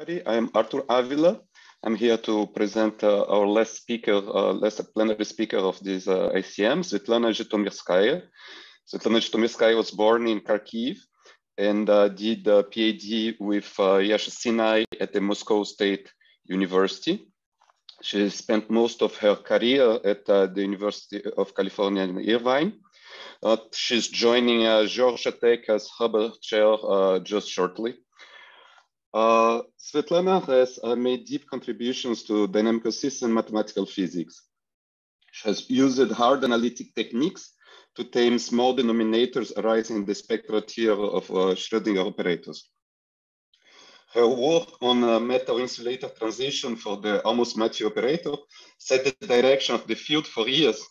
I am Artur Avila. I'm here to present uh, our last speaker, uh, last plenary speaker of this uh, ICM, Svetlana Jitomirskaya. Svetlana Jitomirskaya was born in Kharkiv and uh, did a PhD with uh, Yasha Sinai at the Moscow State University. She spent most of her career at uh, the University of California in Irvine. She's joining Georgia Tech as Hubbard Chair just shortly. Uh, Svetlana has uh, made deep contributions to dynamical system mathematical physics. She has used hard analytic techniques to tame small denominators arising in the spectral theory of uh, Schrodinger operators. Her work on uh, metal insulator transition for the almost Mathieu operator set the direction of the field for years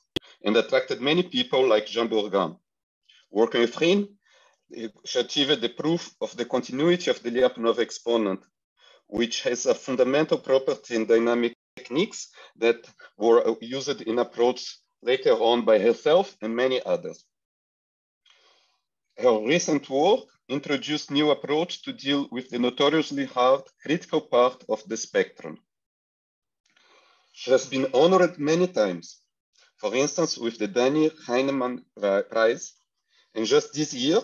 and attracted many people like Jean Bourgain. Working with him, she achieved the proof of the continuity of the Lyapunov exponent, which has a fundamental property in dynamic techniques that were uh, used in approach later on by herself and many others. Her recent work introduced new approach to deal with the notoriously hard critical part of the spectrum. She has been honored many times, for instance, with the Dannie Heineman Prize. And just this year,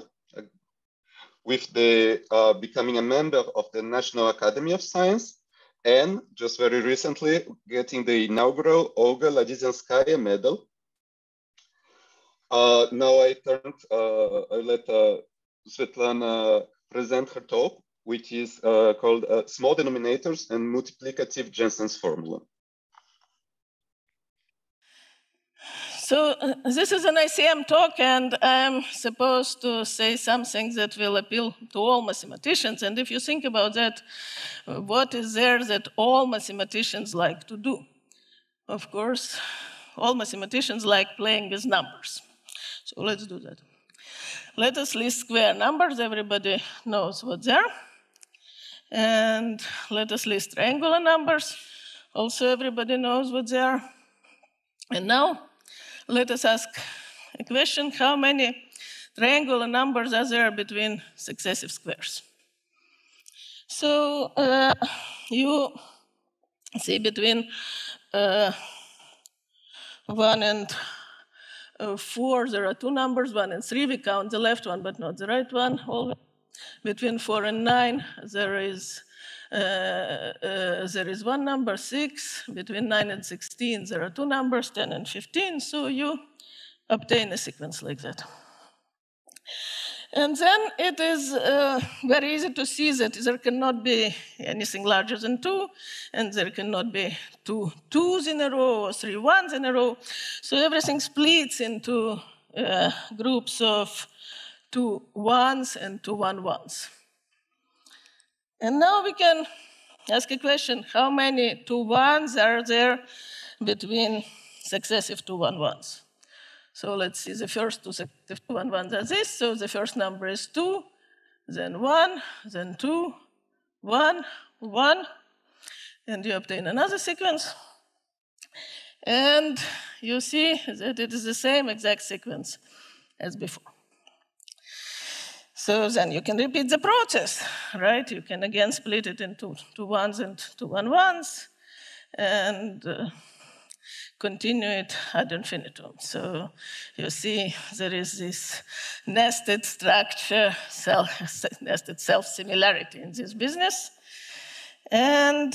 with the uh, becoming a member of the National Academy of Science, and just very recently getting the inaugural Olga Ladyzhenskaya Medal. Uh, now I turn, uh, I let uh, Svetlana present her talk, which is uh, called uh, Small Denominators and Multiplicative Jensen's Formula. So uh, this is an ICM talk, and I'm supposed to say something that will appeal to all mathematicians. And if you think about that, uh, what is there that all mathematicians like to do? Of course, all mathematicians like playing with numbers. So let's do that. Let us list square numbers. Everybody knows what they are. And let us list triangular numbers. Also, everybody knows what they are. And now, let us ask a question how many triangular numbers are there between successive squares? So uh, you see between uh, 1 and uh, 4, there are two numbers, 1 and 3. We count the left one, but not the right one. Between 4 and 9, there is there is one number, 6. Between 9 and 16, there are two numbers, 10 and 15. So you obtain a sequence like that. And then it is uh, very easy to see that there cannot be anything larger than 2, and there cannot be two twos in a row or three ones in a row. So everything splits into uh, groups of two ones and two one ones. And now we can ask a question how many two ones are there between successive two one ones? So let's see, the first two successive two one ones are this. So the first number is 2, then 1, then 2, 1, 1, and you obtain another sequence. And you see that it is the same exact sequence as before. So then you can repeat the process, right? You can again split it into two ones and two one ones and uh, continue it ad infinitum. So you see there is this nested structure, self, nested self similarity in this business. And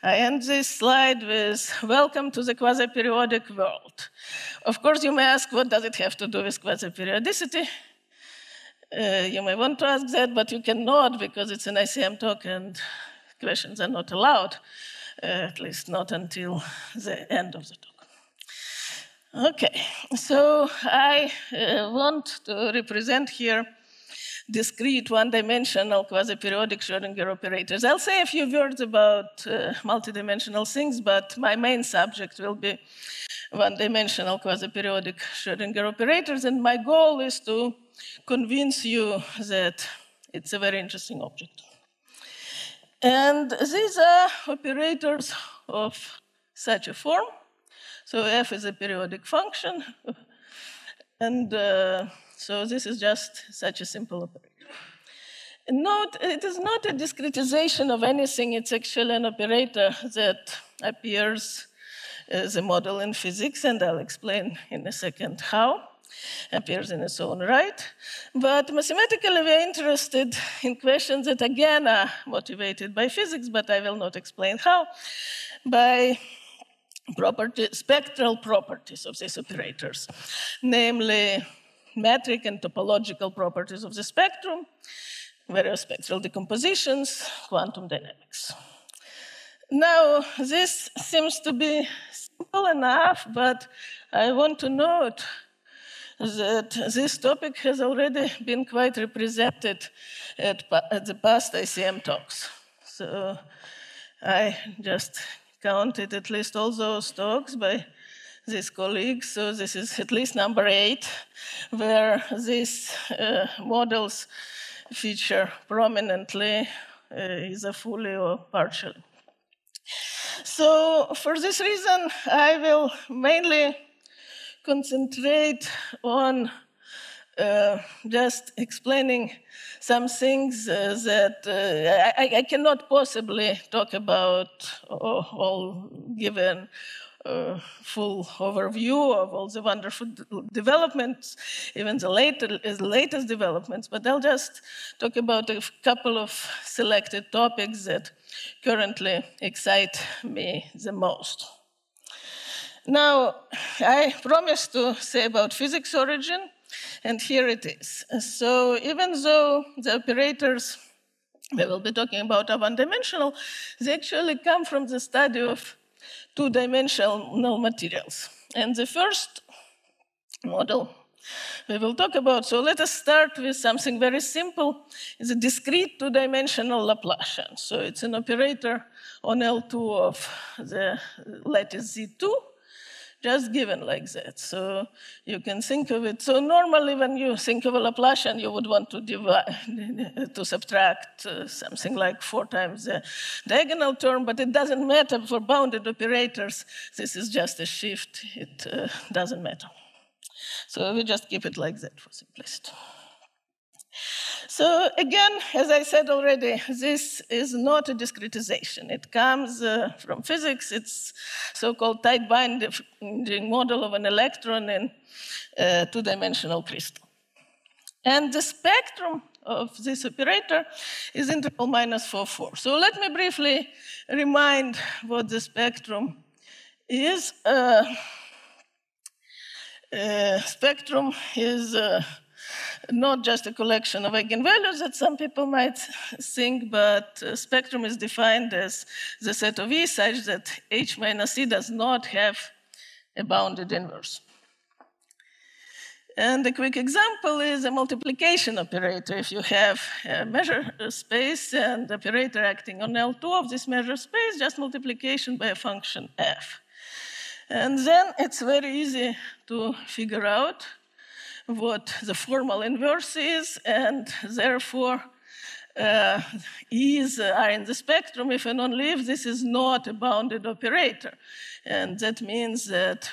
I end this slide with welcome to the quasi periodic world. Of course, you may ask, what does it have to do with quasi periodicity? Uh, you may want to ask that, but you cannot because it's an ICM talk and questions are not allowed, uh, at least not until the end of the talk. Okay, so I uh, want to represent here discrete one-dimensional quasi-periodic Schrodinger operators. I'll say a few words about uh, multidimensional things, but my main subject will be one-dimensional quasi-periodic Schrodinger operators, and my goal is to convince you that it's a very interesting object. And these are operators of such a form. So f is a periodic function. and uh, so this is just such a simple operator. Note, it is not a discretization of anything, it's actually an operator that appears as a model in physics, and I'll explain in a second how appears in its own right. But mathematically, we are interested in questions that again are motivated by physics, but I will not explain how, by property, spectral properties of these operators, namely metric and topological properties of the spectrum, various spectral decompositions, quantum dynamics. Now, this seems to be simple enough, but I want to note that this topic has already been quite represented at, at the past ICM talks. So I just counted at least all those talks by these colleagues. So this is at least number eight, where these uh, models feature prominently, uh, either fully or partially. So for this reason, I will mainly concentrate on uh, just explaining some things uh, that uh, I, I, cannot possibly talk about all given uh, full overview of all the wonderful developments, even the later, latest developments, but I'll just talk about a couple of selected topics that currently excite me the most. Now, I promised to say about physics origin, and here it is. So, even though the operators we will be talking about are one dimensional, they actually come from the study of two dimensional materials. And the first model we will talk about. So let us start with something very simple. It's a discrete two-dimensional Laplacian. So it's an operator on L2 of the lattice Z2 just given like that. So you can think of it. So normally when you think of a Laplacian, you would want to divide, to subtract uh, something like four times the diagonal term, but it doesn't matter for bounded operators. This is just a shift. It uh, doesn't matter. So we just keep it like that for simplicity. So again, as I said already, this is not a discretization. It comes uh, from physics. It's so-called tight binding model of an electron in a uh, two-dimensional crystal. And the spectrum of this operator is interval minus 4, 4. So let me briefly remind what the spectrum is. Uh, uh spectrum is uh, not just a collection of eigenvalues that some people might think, but uh, spectrum is defined as the set of E such that H minus E does not have a bounded inverse. And a quick example is a multiplication operator. If you have a measure space and operator acting on L2 of this measure space, just multiplication by a function f. And then it's very easy to figure out what the formal inverse is, and therefore uh, E's are in the spectrum. If and only if this is not a bounded operator. And that means that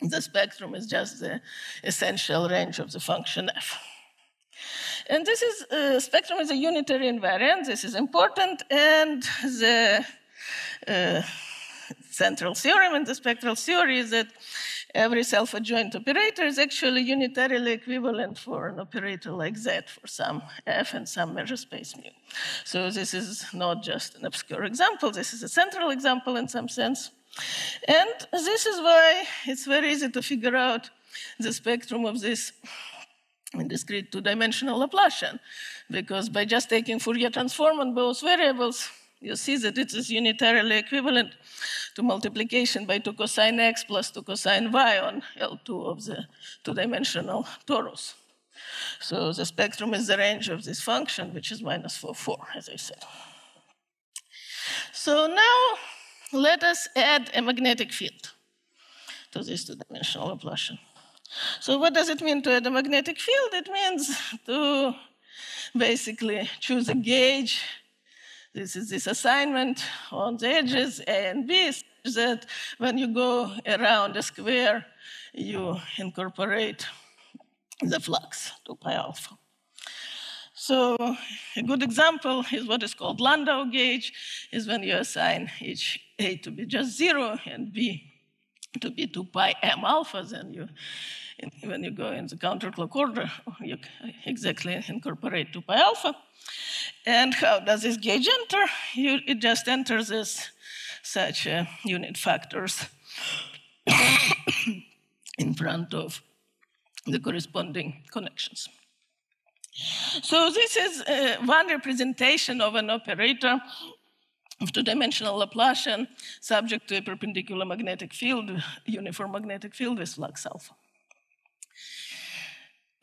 the spectrum is just the essential range of the function f. And this is, uh, spectrum is a unitary invariant. This is important. And the uh, central theorem in the spectral theory is that every self-adjoint operator is actually unitarily equivalent for an operator like Z for some f and some measure space mu. So this is not just an obscure example, this is a central example in some sense. And this is why it's very easy to figure out the spectrum of this discrete two-dimensional Laplacian, because by just taking Fourier transform on both variables, you see that it is unitarily equivalent to multiplication by 2 cosine x plus 2 cosine y on L2 of the two-dimensional torus. So the spectrum is the range of this function, which is minus 4, 4, as I said. So now let us add a magnetic field to this two-dimensional Laplacian. So what does it mean to add a magnetic field? It means to basically choose a gauge this is this assignment on the edges A and B that when you go around a square, you incorporate the flux to pi alpha. So a good example is what is called Landau gauge, is when you assign each A to be just zero and B to be 2 pi m alpha, then you, when you go in the counterclock order, you exactly incorporate 2 pi alpha. And how does this gauge enter? You, it just enters as such uh, unit factors in front of the corresponding connections. So this is uh, one representation of an operator of two-dimensional Laplacian subject to a perpendicular magnetic field, uniform magnetic field with flux alpha.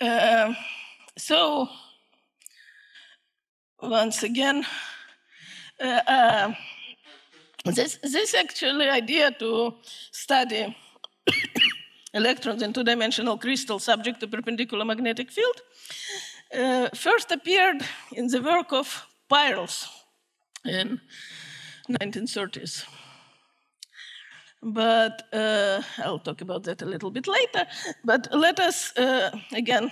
Uh, so once again, uh, uh, this, this actually idea to study electrons in two-dimensional crystal subject to perpendicular magnetic field uh, first appeared in the work of Peierls in 1930s. But uh, I'll talk about that a little bit later. But let us uh, again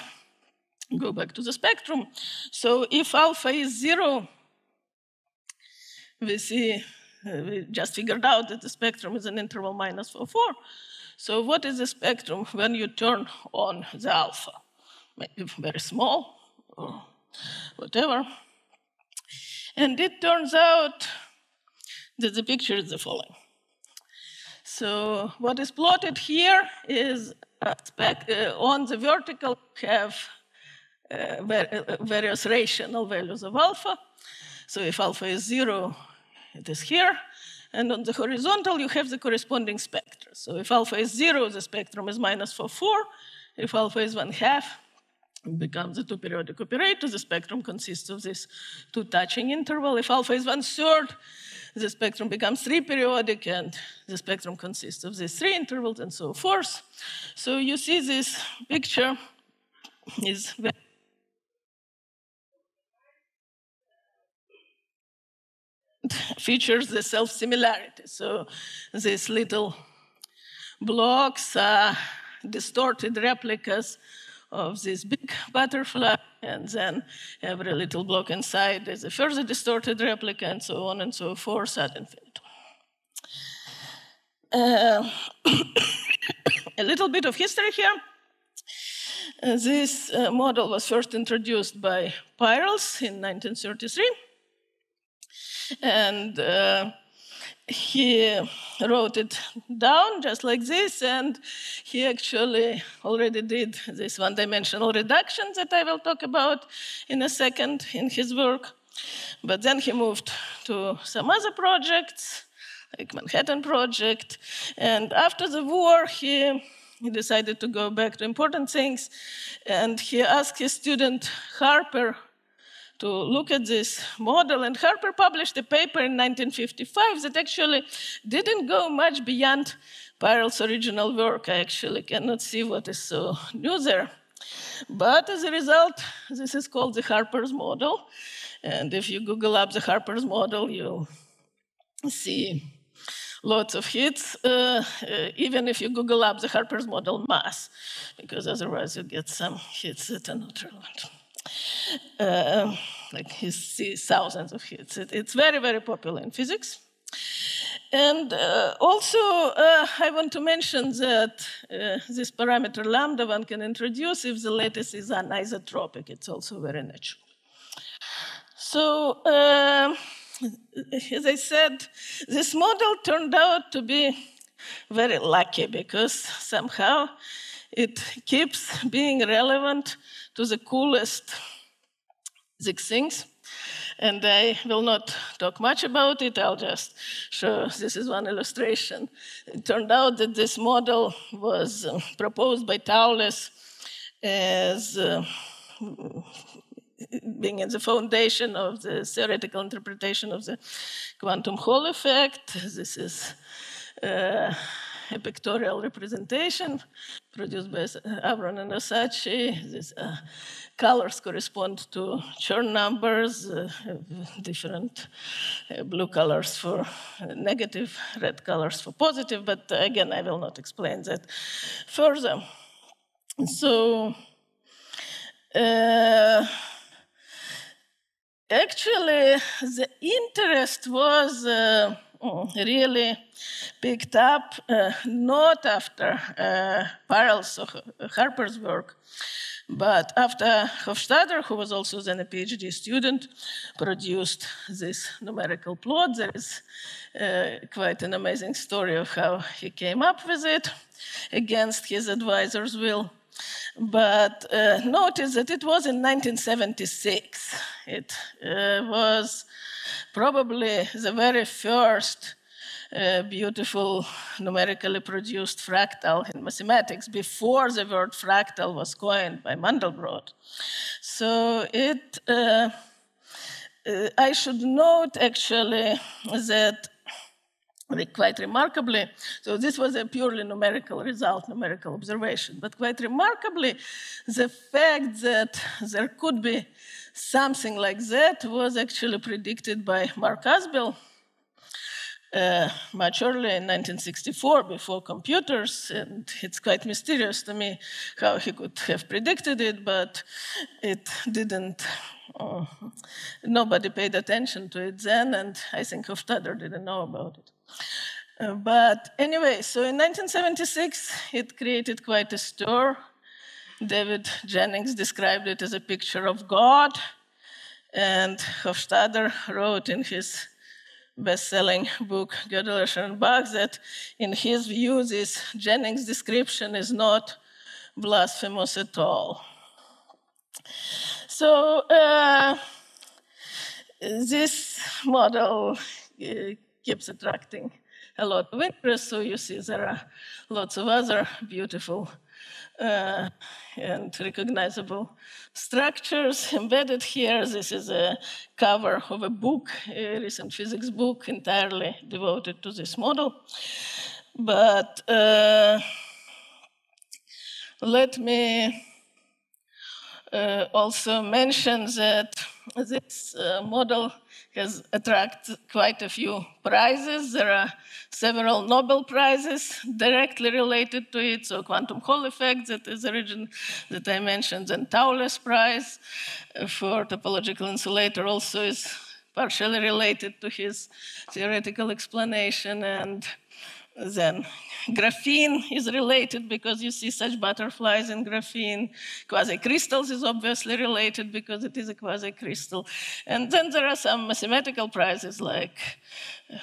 go back to the spectrum. So if alpha is zero, we see uh, we just figured out that the spectrum is an interval minus 4, 4. So what is the spectrum when you turn on the alpha? Maybe very small, or whatever. And it turns out that the picture is the following. So what is plotted here is uh, on the vertical have uh, uh, Uh, uh, uh, various rational values of alpha. So if alpha is zero, it is here. And on the horizontal, you have the corresponding spectra. So if alpha is zero, the spectrum is minus 4, 4. If alpha is one half, it becomes a two-periodic operator. The spectrum consists of this two-touching interval. If alpha is one-third, the spectrum becomes three-periodic, and the spectrum consists of these three intervals and so forth. So you see this picture is features the self-similarity. So these little blocks are distorted replicas of this big butterfly, and then every little block inside is a further distorted replica, and so on and so forth ad infinitum. Uh, a little bit of history here. Uh, this uh, model was first introduced by Peierls in 1933. And uh, he wrote it down just like this, and he actually already did this one dimensional reduction that I will talk about in a second in his work. But then he moved to some other projects, like Manhattan Project, and after the war, he, he decided to go back to important things, and he asked his student Harper to look at this model. And Harper published a paper in 1955 that actually didn't go much beyond Peierls' original work. I actually cannot see what is so new there. But as a result, this is called the Harper's model. And if you Google up the Harper's model, you'll see lots of hits, uh, uh, even if you Google up the Harper's model mass, because otherwise you get some hits that are not relevant uh, like he sees thousands of hits. It, it's very, very popular in physics. And uh, also, uh, I want to mention that uh, this parameter lambda one can introduce if the lattice is anisotropic. It's also very natural. So, uh, as I said, this model turned out to be very lucky because somehow it keeps being relevant to the coolest six things. And I will not talk much about it, I'll just show this is one illustration. It turned out that this model was uh, proposed by Thouless as uh, being at the foundation of the theoretical interpretation of the quantum Hall effect. This is uh, a pictorial representation produced by Avron and Osadchy. These uh, colors correspond to Chern numbers, uh, different uh, blue colors for negative, red colors for positive, but again, I will not explain that further. So, uh, actually, the interest was uh, really picked up uh, not after uh, or Harper's work, but after Hofstadter, who was also then a PhD student, produced this numerical plot, there is uh, quite an amazing story of how he came up with it against his advisor's will. But uh, notice that it was in 1976. It uh, was probably the very first uh, beautiful numerically produced fractal in mathematics before the word fractal was coined by Mandelbrot. So it, uh, uh, I should note actually that quite remarkably, so this was a purely numerical result, numerical observation, but quite remarkably, the fact that there could be something like that was actually predicted by Mark Azbel uh, much earlier in 1964 before computers, and it's quite mysterious to me how he could have predicted it, but it didn't. Uh, nobody paid attention to it then, and I think Hofstadter didn't know about it. Uh, but anyway, so in 1976, it created quite a stir. David Jennings described it as a picture of God, and Hofstadter wrote in his best-selling book, Gödel, and Bach, that in his view, this Jennings description is not blasphemous at all. So uh, this model uh, keeps attracting a lot of interest. So you see there are lots of other beautiful uh, and recognizable structures embedded here. This is a cover of a book, a recent physics book, entirely devoted to this model. But uh, let me uh, also mention that this uh, model has attracted quite a few prizes. There are several Nobel prizes directly related to it. So quantum Hall effect that is origin that I mentioned, and Thouless Prize for topological insulator also is partially related to his theoretical explanation and then graphene is related because you see such butterflies in graphene. Quasi-crystals is obviously related because it is a quasi-crystal. And then there are some mathematical prizes like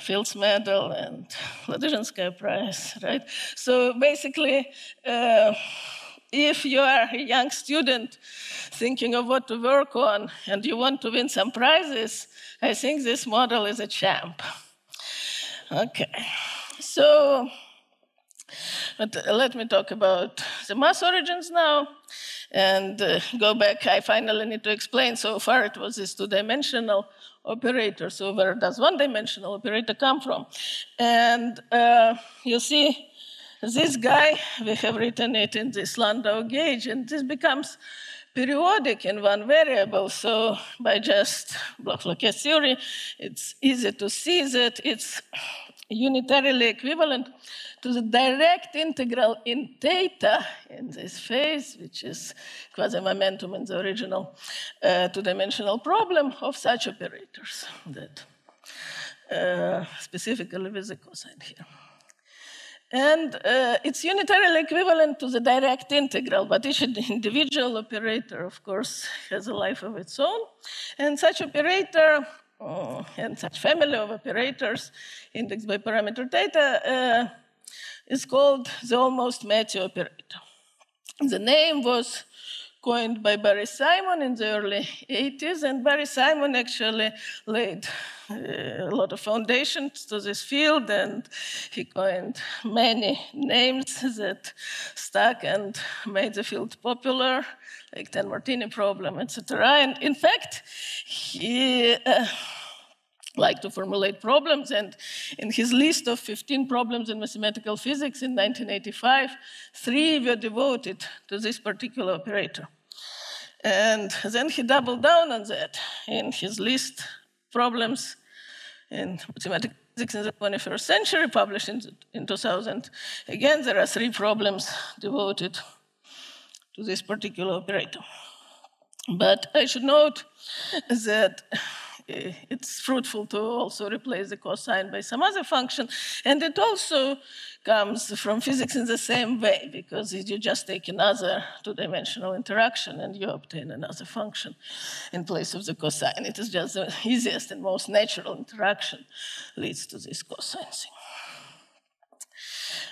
Fields Medal and Ladyzhenskaya Prize, right? So basically, uh, if you are a young student thinking of what to work on and you want to win some prizes, I think this model is a champ. Okay. So, let me talk about the mass origins now and uh, go back. I finally need to explain. So far, it was this two dimensional operator. So, where does one dimensional operator come from? And uh, you see, this guy, we have written it in this Landau gauge, and this becomes periodic in one variable. So by just Bloch-Floquet theory, it's easy to see that it's unitarily equivalent to the direct integral in theta in this phase, which is quasi-momentum in the original uh, two-dimensional problem of such operators that uh, specifically with the cosine here. And uh, it's unitarily equivalent to the direct integral, but each individual operator, of course, has a life of its own. And such operator uh, and such family of operators indexed by parameter theta uh, is called the almost Mathieu operator. The name was coined by Barry Simon in the early 80s, and Barry Simon actually laid uh, a lot of foundations to this field, and he coined many names that stuck and made the field popular, like Ten Martini problem, etc. And in fact, he uh, liked to formulate problems, and in his list of 15 problems in mathematical physics in 1985, three were devoted to this particular operator. And then he doubled down on that in his list problems in mathematical physics in the 21st century, published in, in 2000. Again, there are three problems devoted to this particular operator. But I should note that Eh, it's fruitful to also replace the cosine by some other function. And it also comes from physics in the same way, because you just take another two dimensional interaction and you obtain another function in place of the cosine. It is just the easiest and most natural interaction leads to this cosine thing.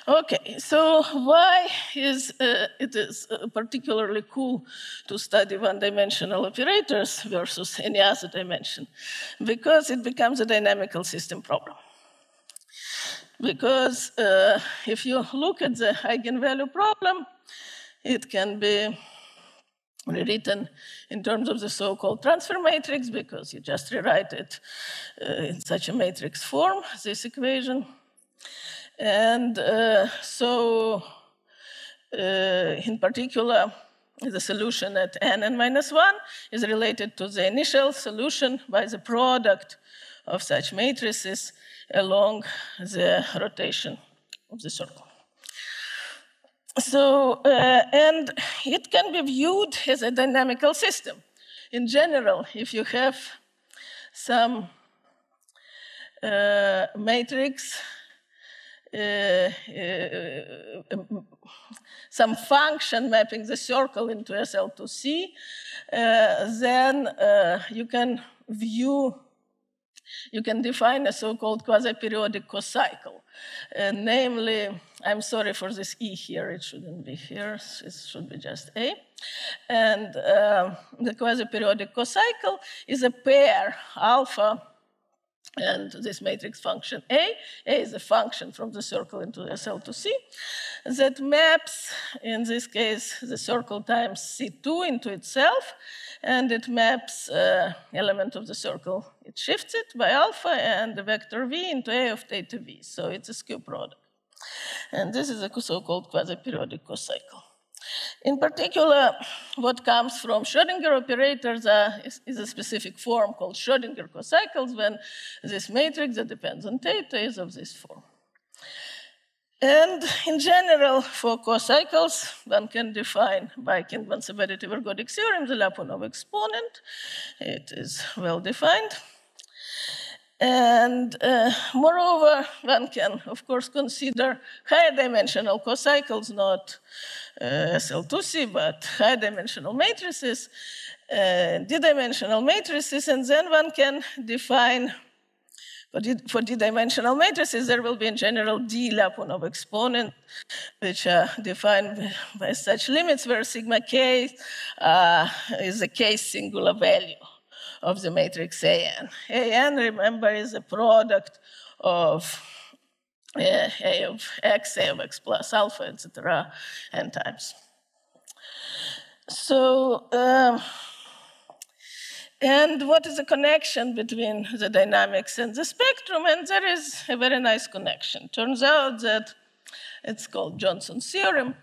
Okay, so why is uh, it is uh, particularly cool to study one-dimensional operators versus any other dimension? Because it becomes a dynamical system problem. Because uh, if you look at the eigenvalue problem, it can be rewritten in terms of the so-called transfer matrix because you just rewrite it uh, in such a matrix form, this equation. And uh, so, uh, in particular, the solution at n and minus 1 is related to the initial solution by the product of such matrices along the rotation of the circle. So, uh, and it can be viewed as a dynamical system. In general, if you have some uh, matrix some function mapping the circle into SL2C, uh, then you can view you can define a so-called quasi-periodic cocycle. Uh, namely, I'm sorry for this E here, it shouldn't be here, it should be just A. And uh, the quasi-periodic cocycle is a pair alpha and this matrix function A. A is a function from the circle into SL2C that maps, in this case, the circle times C2 into itself, and it maps uh, element of the circle. It shifts it by alpha and the vector V into A of theta V. So it's a skew product. And this is a so-called quasi-periodic cocycle. In particular, what comes from Schrodinger operators uh, is, is, a specific form called Schrodinger cocycles when this matrix that depends on theta is of this form. And in general, for cocycles, one can define by Kingman's ergodic theorem the Lyapunov exponent. It is well defined. And uh, moreover, one can, of course, consider higher dimensional cocycles, not uh, SL2C, but high dimensional matrices, uh, d-dimensional matrices, and then one can define for, d-dimensional matrices, there will be in general d Lyapunov exponent, which are defined by such limits where sigma k uh, is a k singular value of the matrix AN. AN, remember, is a product of uh, A of x, A of x plus alpha, etc., n times. So, um, and what is the connection between the dynamics and the spectrum? And there is a very nice connection. Turns out that it's called Johnson's theorem.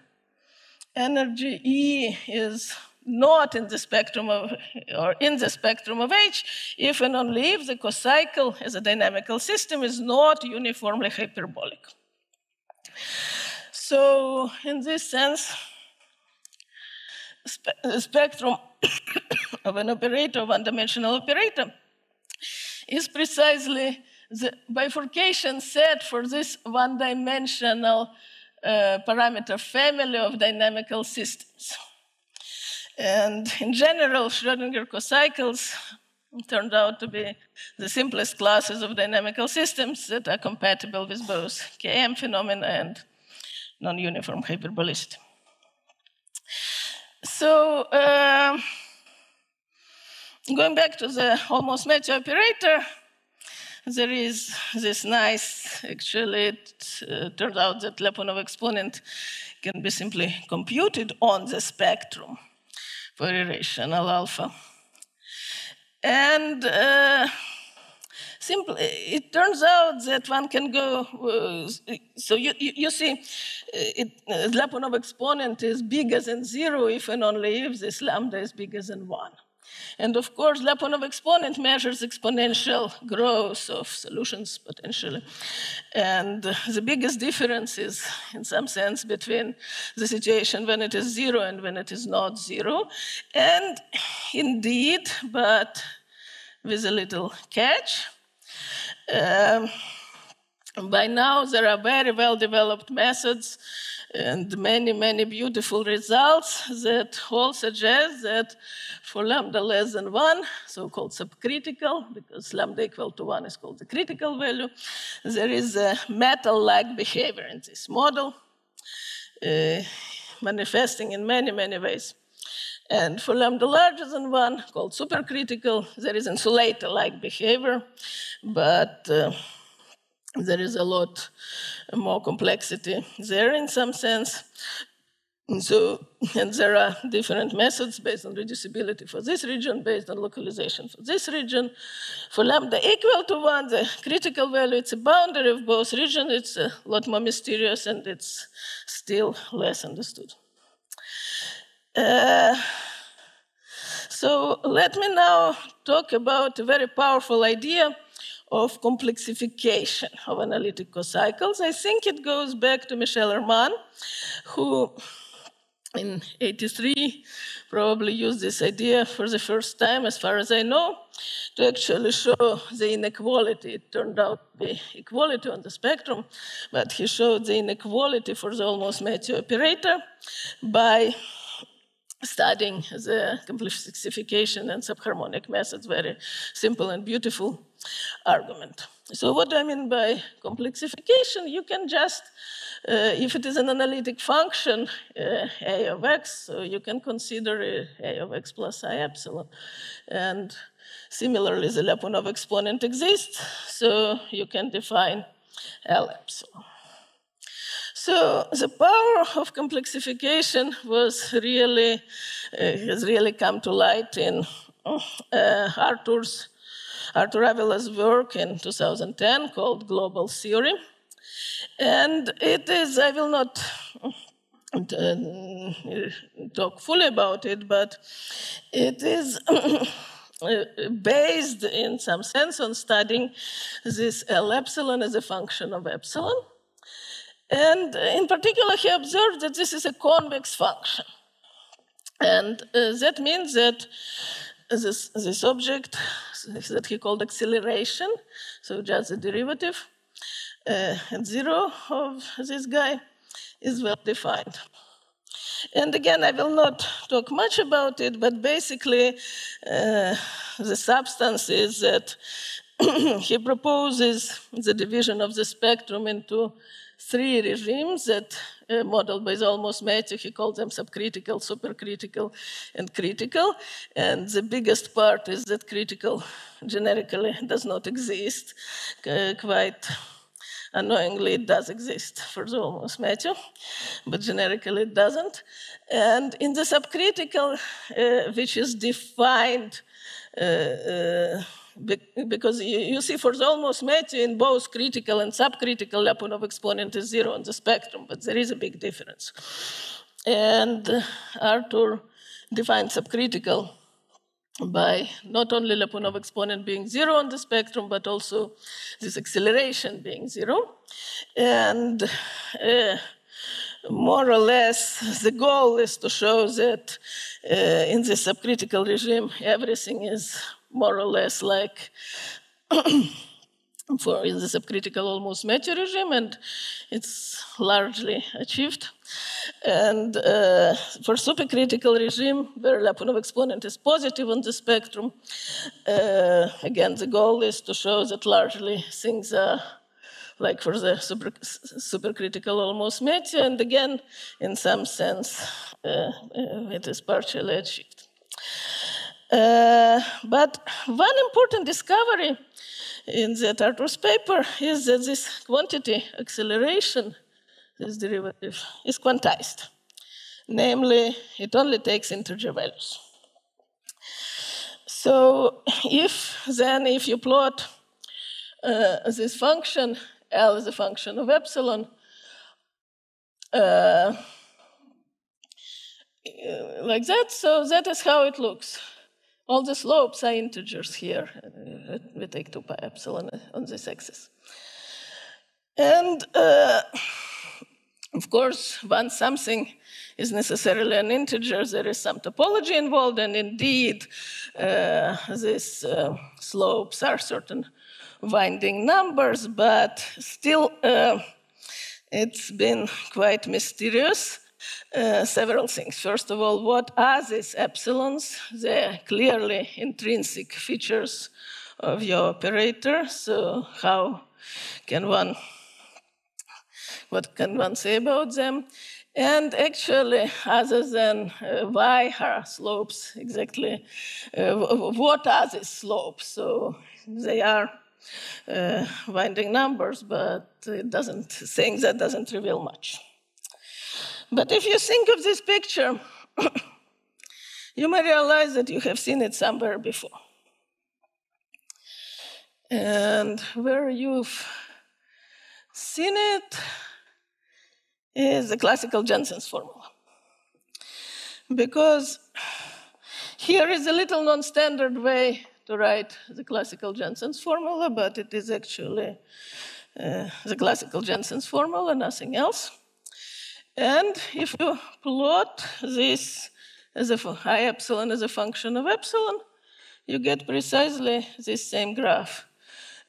Energy E is not in the spectrum of, or in the spectrum of H, if and only if the cocycle as a dynamical system is not uniformly hyperbolic. So, in this sense, spe the spectrum of an operator, one-dimensional operator, is precisely the bifurcation set for this one-dimensional uh, parameter family of dynamical systems. And in general, Schrodinger cocycles turned out to be the simplest classes of dynamical systems that are compatible with both KAM phenomena and non-uniform hyperbolicity. So, uh, going back to the almost Mathieu operator, there is this nice, actually, it uh, turned out that Lyapunov exponent can be simply computed on the spectrum for irrational alpha. And uh, simply, it turns out that one can go, uh, so you, you, you see, uh, it, uh, Lyapunov exponent is bigger than zero if and only if this lambda is bigger than one. And of course, Lyapunov exponent measures exponential growth of solutions potentially. And the biggest difference is, in some sense, between the situation when it is zero and when it is not zero. And indeed, but with a little catch, um, by now there are very well developed methods and many, many beautiful results that all suggest that for lambda less than 1, so-called subcritical, because lambda equal to 1 is called the critical value, there is a metal-like behavior in this model, uh, manifesting in many, many ways. And for lambda larger than 1, called supercritical, there is insulator-like behavior, but uh, there is a lot more complexity there in some sense. So, and there are different methods based on reducibility for this region, based on localization for this region. For lambda equal to one, the critical value, it's a boundary of both regions. It's a lot more mysterious and it's still less understood. Uh, so let me now talk about a very powerful idea of complexification of analytical cycles. I think it goes back to Michel Herman, who in 83 probably used this idea for the first time, as far as I know, to actually show the inequality. It turned out to be equality on the spectrum, but he showed the inequality for the almost Mathieu operator by studying the complexification and subharmonic methods, very simple and beautiful argument. So what do I mean by complexification? You can just, uh, if it is an analytic function, uh, a of x, so you can consider a of x plus i epsilon. And similarly, the Lyapunov exponent exists, so you can define L epsilon. So the power of complexification was really, uh, has really come to light in uh, Artur's Artur Avila's work in 2010 called Global Theory. And it is, I will not uh, talk fully about it, but it is based in some sense on studying this L epsilon as a function of epsilon. And in particular, he observed that this is a convex function. And uh, that means that this, this object that he called acceleration, so just the derivative uh, at zero of this guy is well defined. And again, I will not talk much about it, but basically, uh, the substance is that he proposes the division of the spectrum into three regimes that uh, modeled by the almost Mathieu. He called them subcritical, supercritical, and critical. And the biggest part is that critical generically does not exist. Uh, quite annoyingly, it does exist for the almost Mathieu, but generically it doesn't. And in the subcritical, uh, which is defined uh, uh, because you, see for the almost Mathieu in both critical and subcritical Lyapunov exponent is zero on the spectrum, but there is a big difference. And Artur defined subcritical by not only Lyapunov exponent being zero on the spectrum, but also this acceleration being zero. And uh, more or less, the goal is to show that uh, in the subcritical regime, everything is more or less like for in the subcritical almost Mathieu regime, and it's largely achieved. And uh, for supercritical regime, where Lyapunov exponent is positive on the spectrum, uh, again, the goal is to show that largely things are like for the super, supercritical almost Mathieu, and again, in some sense, uh, uh it is partially achieved. Uh, but one important discovery in that Artur's paper is that this quantity acceleration, this derivative, is quantized. Namely, it only takes integer values. So if then if you plot uh, this function, L is a function of epsilon, uh, like that, so that is how it looks all the slopes are integers here. Uh, we take 2 pi epsilon on this axis. And uh, of course, once something is necessarily an integer, there is some topology involved, and indeed, uh, these uh, slopes are certain winding numbers, but still, uh, it's been quite mysterious. Uh, several things. First of all, what are these epsilons? They're clearly intrinsic features of your operator. So, how can one what can one say about them? And actually, other than uh, why are slopes exactly, uh, what are these slopes? So they are uh, winding numbers, but it doesn't, saying that doesn't reveal much. But if you think of this picture, you may realize that you have seen it somewhere before. And where you've seen it, is the classical Jensen's formula. Because here is a little non standard way to write the classical Jensen's formula, but it is actually uh, the classical Jensen's formula, nothing else. And if you plot this as a high epsilon as a function of epsilon, you get precisely this same graph.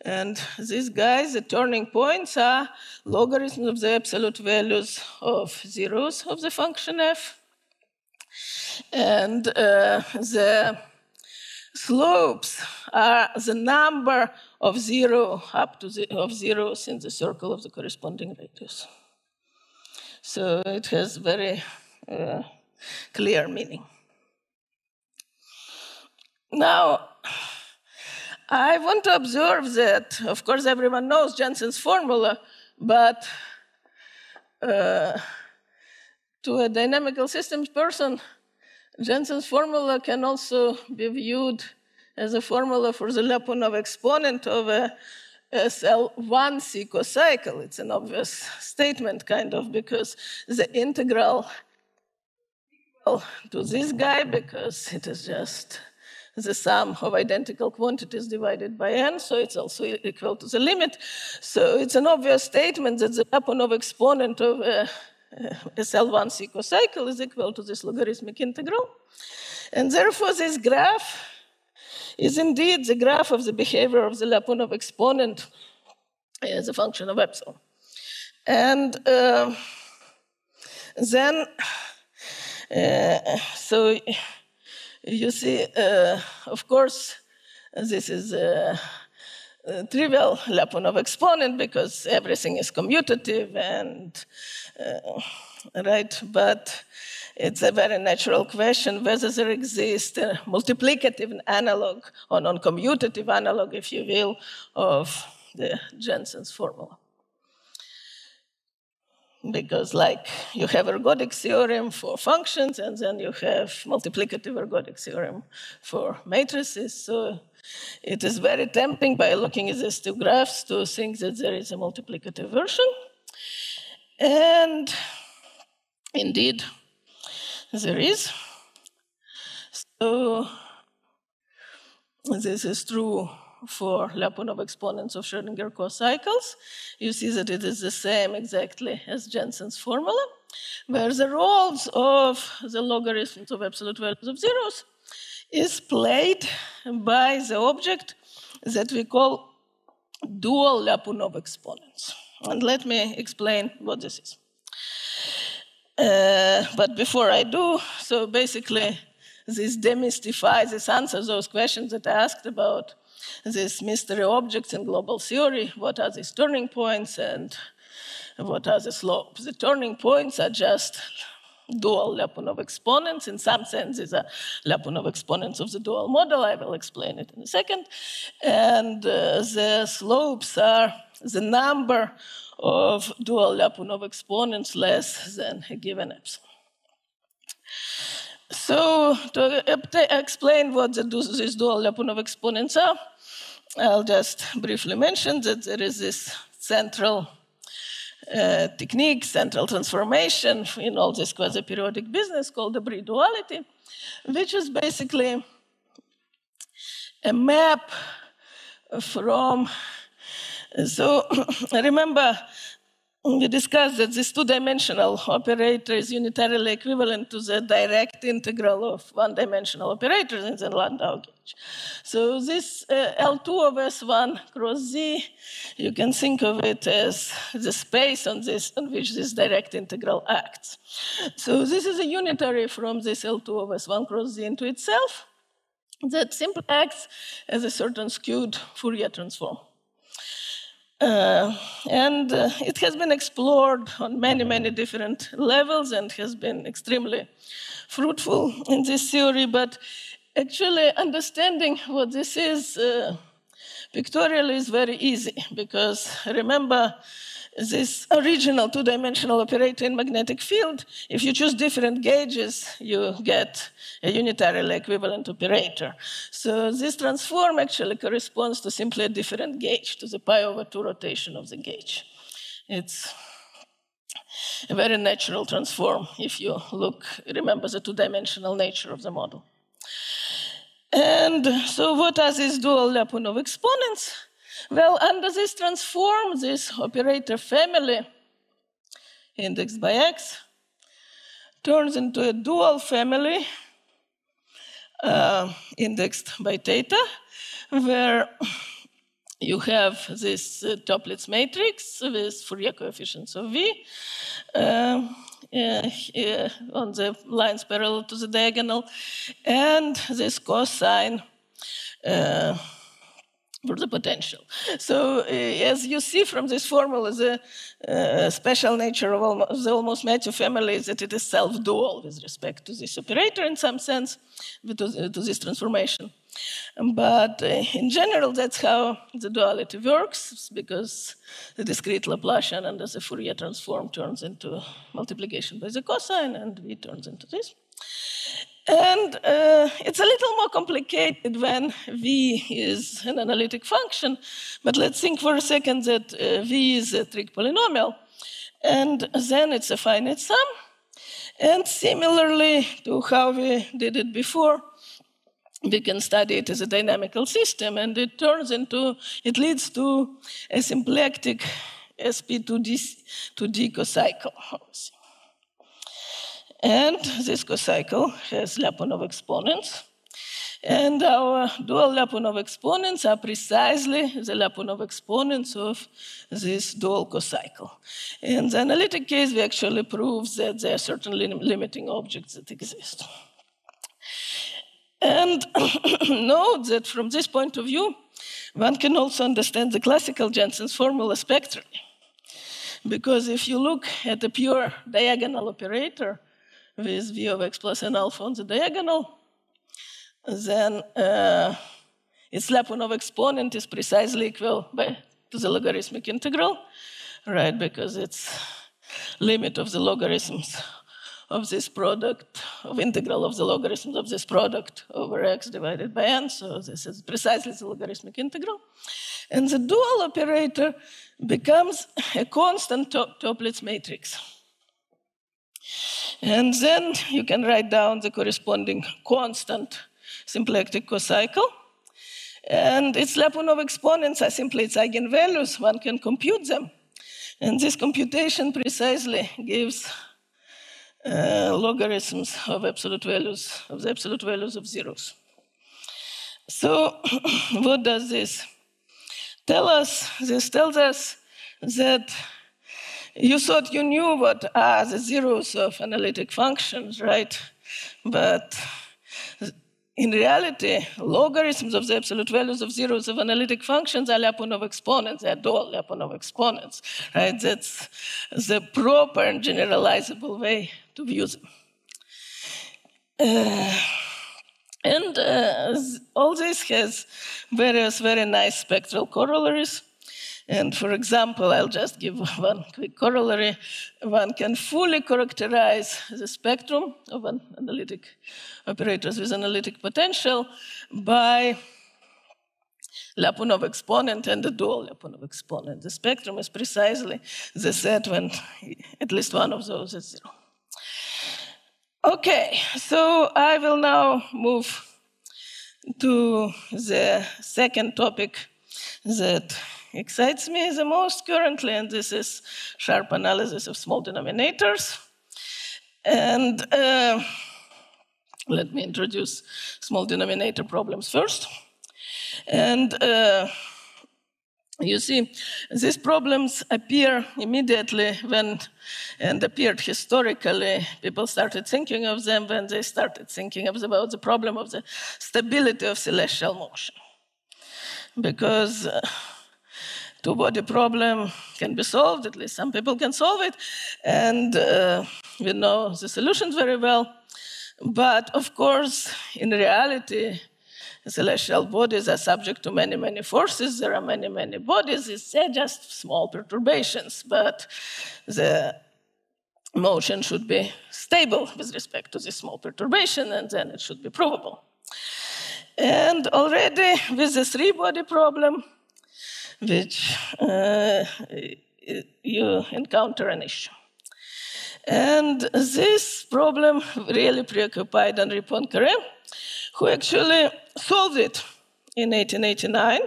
And these guys, the turning points are logarithms of the absolute values of zeros of the function f. And uh, the slopes are the number of zero up to the, of zeros in the circle of the corresponding radius. So it has very uh, clear meaning. Now, I want to observe that, of course, everyone knows Jensen's formula, but uh, to a dynamical systems person, Jensen's formula can also be viewed as a formula for the Lyapunov exponent of a SL1C cocycle. It's an obvious statement, kind of, because the integral to this guy, because it is just the sum of identical quantities divided by n, so it's also equal to the limit. So it's an obvious statement that the Lyapunov exponent of uh, uh, a, a SL1C cocycle is equal to this logarithmic integral. And therefore, this graph is indeed the graph of the behavior of the Lyapunov exponent as a function of epsilon. And uh, then, uh, so you see, uh, of course, this is a, a, trivial Lyapunov exponent because everything is commutative and uh, right, but it's a very natural question whether there exists a multiplicative analog or non-commutative analog, if you will, of the Jensen's formula. Because like you have ergodic theorem for functions and then you have multiplicative ergodic theorem for matrices. So it is very tempting by looking at these two graphs to think that there is a multiplicative version. And indeed there is so this is true for Lyapunov exponents of Schrodinger cocycles. You see that it is the same exactly as Jensen's formula, where the roles of the logarithms of absolute values of zeros is played by the object that we call dual Lyapunov exponents. And let me explain what this is. Uh, but before I do, so basically, this demystifies, this answers those questions that I asked about these mystery objects in global theory, what are these turning points and what are the slopes. The turning points are just dual Lyapunov exponents. In some sense, these are Lyapunov exponents of the dual model. I will explain it in a second. And uh, the slopes are the number of dual Lyapunov exponents less than a given epsilon. So, to explain what the, these dual Lyapunov exponents are, I'll just briefly mention that there is this central uh, technique, central transformation in all this quasi periodic business called the Aubry duality, which is basically a map from. So remember, we discussed that this two-dimensional operator is unitarily equivalent to the direct integral of one-dimensional operators in the Landau gauge. So this uh, L2 of S1 cross Z, you can think of it as the space on this on which this direct integral acts. So this is a unitary from this L2 of S1 cross Z into itself that simply acts as a certain skewed Fourier transform. Uh, and uh, it has been explored on many, many different levels and has been extremely fruitful in this theory. But actually, understanding what this is uh, pictorially is very easy because remember, this original two-dimensional operator in magnetic field, if you choose different gauges, you get a unitarily equivalent operator. So this transform actually corresponds to simply a different gauge, to the pi over 2 rotation of the gauge. It's a very natural transform if you look, remember the two-dimensional nature of the model. And so what are these dual Lyapunov exponents? Well, under this transform, this operator family, indexed by x, turns into a dual family uh, indexed by theta, where you have this uh, Toeplitz matrix with Fourier coefficients of V uh, uh, on the lines parallel to the diagonal, and this cosine uh, for the potential. So, uh, as you see from this formula, the uh, special nature of almost, the almost Mathieu family is that it is self-dual with respect to this operator in some sense, to, to this transformation. But uh, in general, that's how the duality works, because the discrete Laplacian under the Fourier transform turns into multiplication by the cosine, and V turns into this. And uh, it's a little more complicated when V is an analytic function, but let's think for a second that uh, V is a trig polynomial, and then it's a finite sum. And similarly to how we did it before, we can study it as a dynamical system, and it turns into, it leads to a symplectic sp2d to d cocycle. And this cocycle has Lyapunov exponents. And our dual Lyapunov exponents are precisely the Lyapunov exponents of this dual cocycle. In the analytic case, we actually prove that there are certain limiting objects that exist. And note that from this point of view, one can also understand the classical Jensen's formula spectrally. Because if you look at a pure diagonal operator, with v of x plus n alpha on the diagonal, then uh, its Lyapunov exponent is precisely equal by, to the logarithmic integral, right? Because it's limit of the logarithms of this product, of integral of the logarithms of this product over x divided by n. So this is precisely the logarithmic integral. And the dual operator becomes a constant Toeplitz matrix. And then you can write down the corresponding constant symplectic cocycle. And its Lyapunov exponents are simply its eigenvalues. One can compute them. And this computation precisely gives uh, logarithms of absolute values, of the absolute values of zeros. So what does this tell us? This tells us that you thought you knew what are the zeros of analytic functions, right? But in reality, logarithms of the absolute values of zeros of analytic functions are Lyapunov exponents. They are dual Lyapunov exponents, right? That's the proper and generalizable way to view them. Uh, and uh, all this has various very nice spectral corollaries. And for example, I'll just give one quick corollary. One can fully characterize the spectrum of an analytic operators with analytic potential by Lyapunov exponent and the dual Lyapunov exponent. The spectrum is precisely the set when at least one of those is zero. Okay, so I will now move to the second topic that excites me the most currently, and this is sharp analysis of small denominators. And uh, let me introduce small denominator problems first. And uh, you see, these problems appear immediately when, and appeared historically, people started thinking of them when they started thinking about the problem of the stability of celestial motion. Because uh, two body problem can be solved, at least some people can solve it, and uh, we know the solutions very well. But of course, in reality, celestial bodies are subject to many, many forces. There are many, many bodies. It's just small perturbations, but the motion should be stable with respect to this small perturbation, and then it should be provable. And already with the three body problem, which uh, you encounter an issue. And this problem really preoccupied Henri Poincaré, who actually solved it in 1889.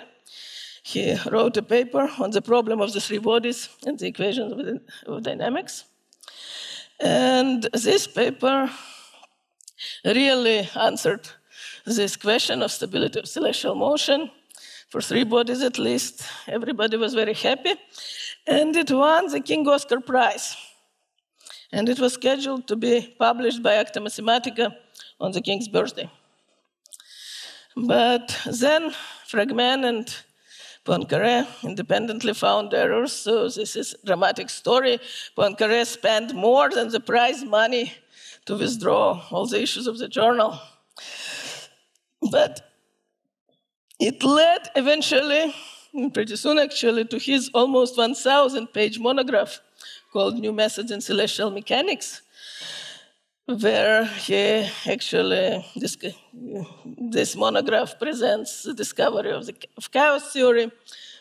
He wrote a paper on the problem of the three bodies and the equations of dynamics. And this paper really answered this question of stability of celestial motion for three bodies at least. Everybody was very happy. And it won the King Oscar Prize. And it was scheduled to be published by Acta Mathematica on the King's birthday. But then Phragmén and Poincaré independently found errors, so this is a dramatic story. Poincaré spent more than the prize money to withdraw all the issues of the journal. But it led eventually, pretty soon actually, to his almost 1,000 page monograph called New Methods in Celestial Mechanics, where he actually, this, this monograph presents the discovery of, the, of chaos theory,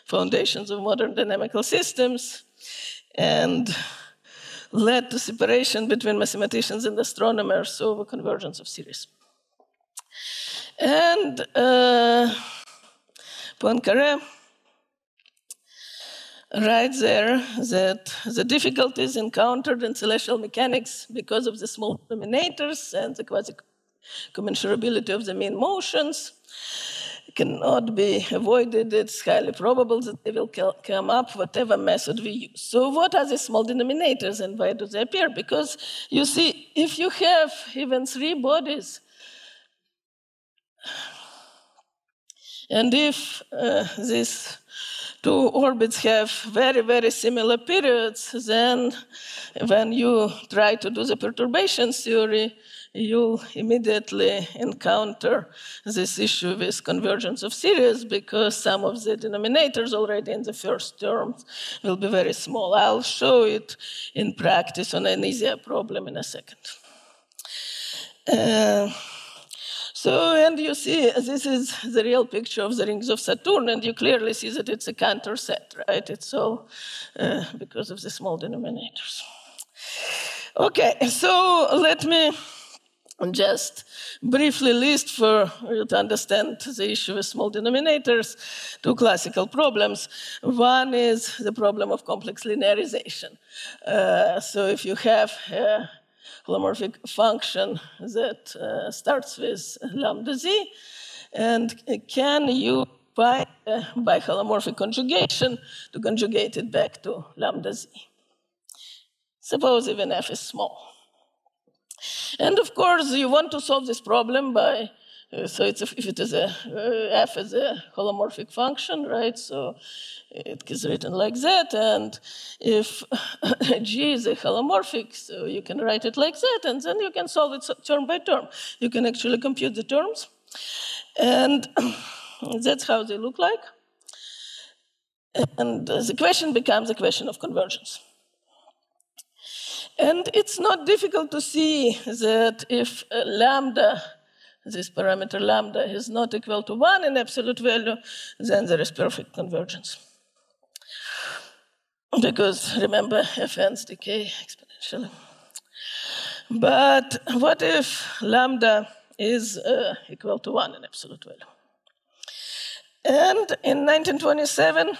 foundations of modern dynamical systems, and led to separation between mathematicians and astronomers over convergence of series. And uh, Poincaré writes there that the difficulties encountered in celestial mechanics because of the small denominators and the quasi commensurability of the mean motions cannot be avoided. It's highly probable that they will come up whatever method we use. So, what are the small denominators and why do they appear? Because you see, if you have even three bodies, and if uh, this two orbits have very, very similar periods, then when you try to do the perturbation theory, you immediately encounter this issue with convergence of series because some of the denominators already in the first term will be very small. I'll show it in practice on an easier problem in a second. Uh, so, and you see, this is the real picture of the rings of Saturn, and you clearly see that it's a Cantor set, right? It's all uh, because of the small denominators. Okay, so let me just briefly list for you to understand the issue with small denominators two classical problems. One is the problem of complex linearization. Uh, so if you have uh, holomorphic function that uh, starts with lambda z. And can you by, uh, by holomorphic conjugation to conjugate it back to lambda z? Suppose even f is small. And of course, you want to solve this problem by uh, so it's a, if it is a uh, f is a holomorphic function, right? So it is written like that, and if g is a holomorphic, so you can write it like that, and then you can solve it term by term. You can actually compute the terms, and that's how they look like. And the question becomes a question of convergence. And it's not difficult to see that if lambda this parameter lambda is not equal to 1 in absolute value, then there is perfect convergence. Because remember, fn's decay exponentially. But what if lambda is uh, equal to 1 in absolute value. And in 1927,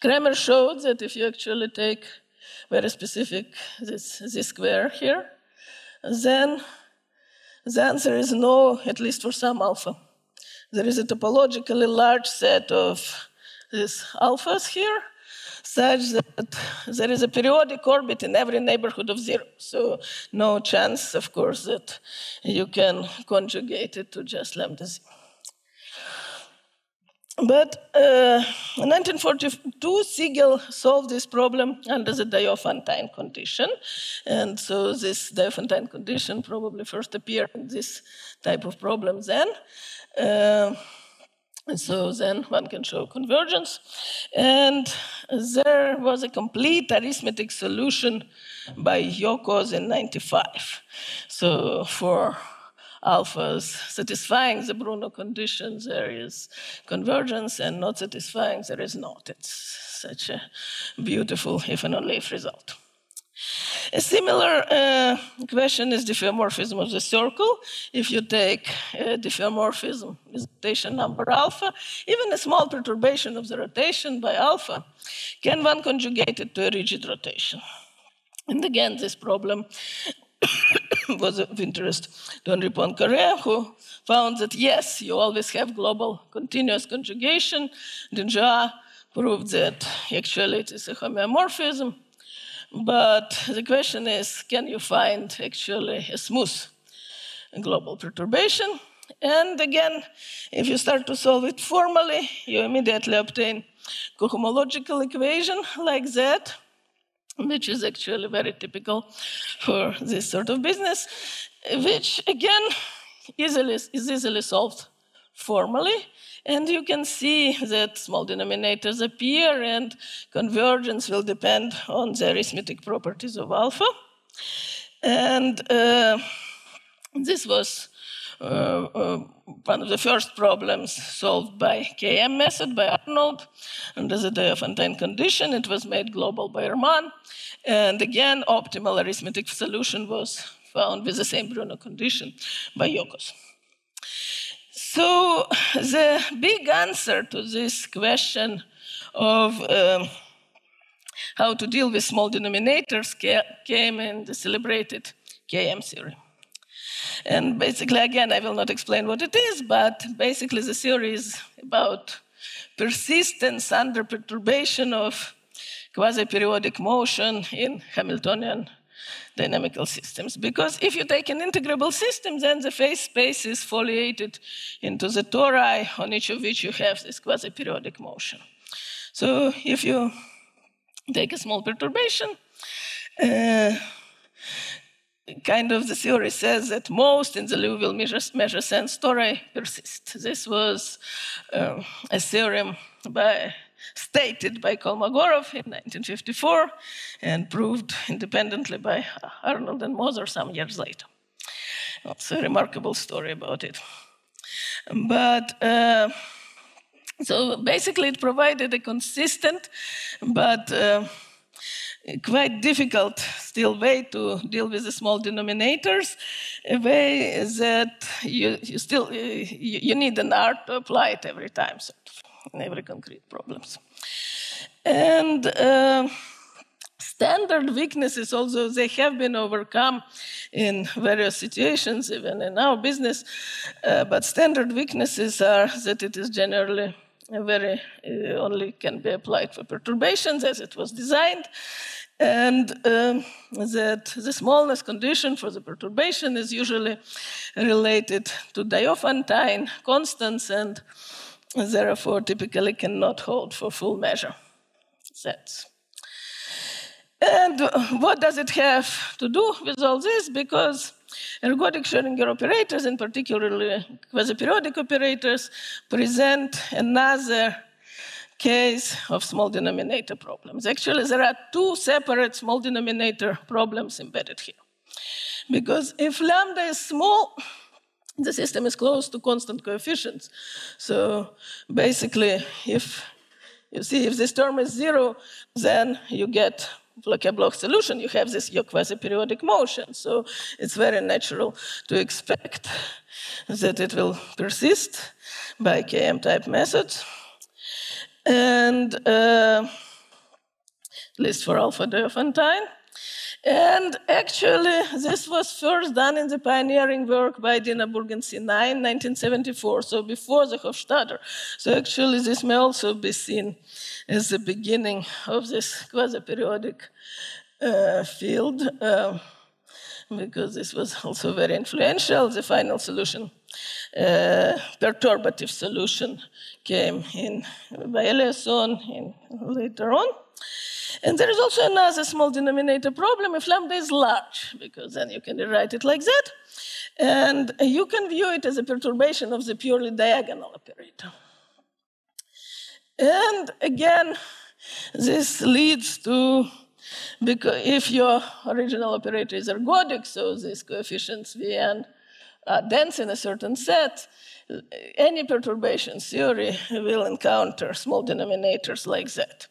Cremer showed that if you actually take very specific this, this square here, then the answer is no, at least for some alpha. There is a topologically large set of these alphas here, such that there is a periodic orbit in every neighborhood of zero. So no chance, of course, that you can conjugate it to just lambda z. But uh, in 1942, Siegel solved this problem under the Diophantine condition. And so this Diophantine condition probably first appeared in this type of problem then. Uh, and so then one can show convergence. And there was a complete arithmetic solution by Yoccoz in 95. So for alphas satisfying the Bruno conditions, there is convergence, and not satisfying, there is not. It's such a beautiful if and only if result. A similar uh, question is the diffeomorphism of the circle. If you take a diffeomorphism with rotation number alpha, even a small perturbation of the rotation by alpha, can one conjugate it to a rigid rotation? And again, this problem was of interest to Henri Poincaré, who found that yes, you always have global continuous conjugation. Denjoy proved that actually it is a homeomorphism. But the question is can you find actually a smooth global perturbation? And again, if you start to solve it formally, you immediately obtain cohomological equation like that which is actually very typical for this sort of business, which again easily, is easily solved formally. And you can see that small denominators appear, and convergence will depend on the arithmetic properties of alpha. And uh, this was one of the first problems solved by KAM method by Arnold under the Diophantine condition. It was made global by Herman. And again, optimal arithmetic solution was found with the same Bruno condition by Yoccoz. So the big answer to this question of um, how to deal with small denominators came in the celebrated KAM theory. And basically, again, I will not explain what it is, but basically, the theory is about persistence under perturbation of quasi periodic motion in Hamiltonian dynamical systems. Because if you take an integrable system, then the phase space is foliated into the tori, on each of which you have this quasi periodic motion. So if you take a small perturbation, uh, kind of the theory says that most in the Liouville measure, measure sense story persist. This was uh, a theorem by, stated by Kolmogorov in 1954 and proved independently by Arnold and Moser some years later. It's a remarkable story about it. But uh, so basically, it provided a consistent but uh, quite difficult still way to deal with the small denominators, a way that you, you still you, you, need an art to apply it every time, of, in every concrete problems. And uh, standard weaknesses, although they have been overcome in various situations, even in our business, uh, but standard weaknesses are that it is generally very uh, only can be applied for perturbations as it was designed, and um, that the smallness condition for the perturbation is usually related to Diophantine constants and therefore typically cannot hold for full measure sets. And what does it have to do with all this? Because ergodic Schrodinger operators, and particularly quasi-periodic operators, present another case of small denominator problems. Actually, there are two separate small denominator problems embedded here. Because if lambda is small, the system is close to constant coefficients. So basically, if you see if this term is zero, then you get a Bloch solution, you have this quasi-periodic motion. So it's very natural to expect that it will persist by KAM-type methods. And uh, least for alpha Diophantine. And actually, this was first done in the pioneering work by Dinaburg and Sinai in 1974, so before the Hofstadter. So actually, this may also be seen as the beginning of this quasi-periodic uh, field, uh, because this was also very influential. The final solution, uh, perturbative solution, came in by Eliasson in later on. And there is also another small denominator problem if lambda is large, because then you can rewrite it like that. And you can view it as a perturbation of the purely diagonal operator. And again, this leads to, because if your original operator is ergodic, so these coefficients Vn are dense in a certain set, any perturbation theory will encounter small denominators like that.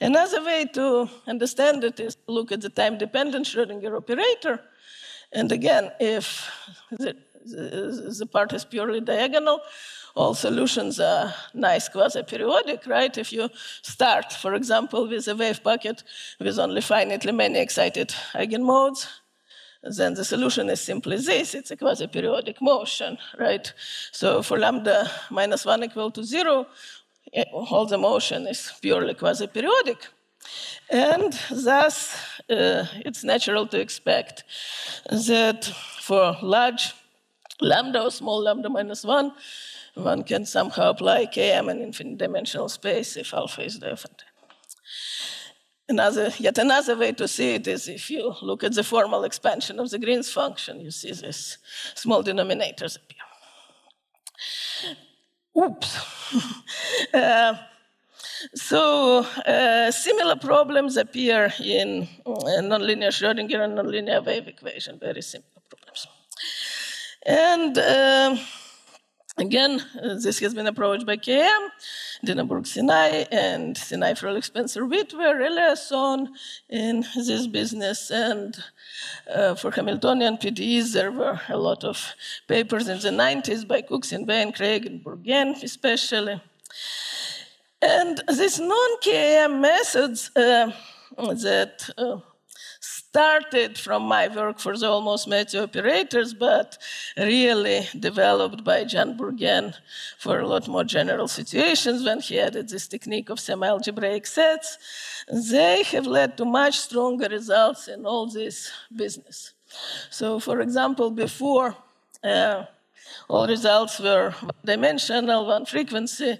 Another way to understand it is to look at the time-dependent Schrodinger operator. And again, if the, the, the part is purely diagonal, all solutions are nice quasi-periodic, right? If you start, for example, with a wave packet with only finitely many excited eigenmodes, then the solution is simply this. It's a quasi-periodic motion, right? So for lambda minus 1 equal to 0, eh, all the motion is purely quasi-periodic. And thus, uh, it's natural to expect that for large lambda or small lambda minus 1, one can somehow apply KAM in infinite dimensional space if alpha is Diophantine. Another, yet another way to see it is if you look at the formal expansion of the Green's function, you see these small denominators appear. Oops. uh, so uh, similar problems appear in uh, nonlinear Schrodinger and nonlinear wave equation, very similar problems. And uh, Again, uh, this has been approached by KAM, Dinaburg Sinai, and Sinai Fröhlich Spencer Wittwer Eliasson in this business. And uh, for Hamiltonian PDEs, there were a lot of papers in the 90s by Cooks and Wayne, Craig, and Bourgain, especially. And these non KAM methods uh, that uh, started from my work for the almost Mathieu operators, but really developed by Jean Bourgain for a lot more general situations when he added this technique of semi-algebraic sets. They have led to much stronger results in all this business. So, for example, before uh, all results were dimensional, one frequency,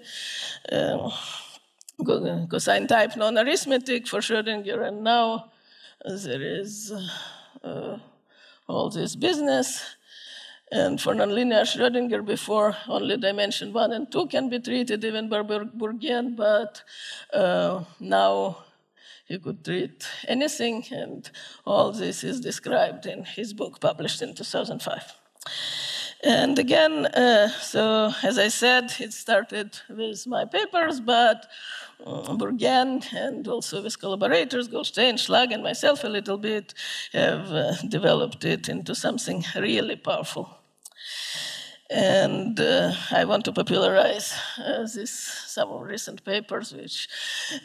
uh, cosine type non-arithmetic for Schrodinger, and now there is uh, all this business. And for nonlinear Schrodinger, before only dimension one and two can be treated, even by Bourgain, but uh, now you could treat anything, and all this is described in his book published in 2005. And again, uh, so as I said, it started with my papers, but uh, and also with collaborators, Goldstein, Schlag, and myself a little bit, have uh, developed it into something really powerful. And uh, I want to popularize uh, this, some recent papers, which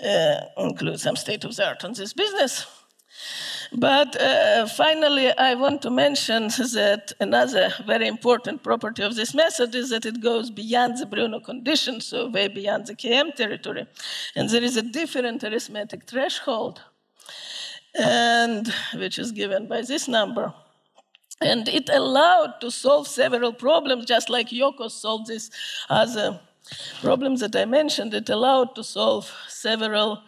uh, include some state of the art on this business. But uh, finally, I want to mention that another very important property of this method is that it goes beyond the Brjuno condition, so way beyond the KAM territory. And there is a different arithmetic threshold, and which is given by this number. And it allowed to solve several problems, just like Yoccoz solved this other problems that I mentioned. It allowed to solve several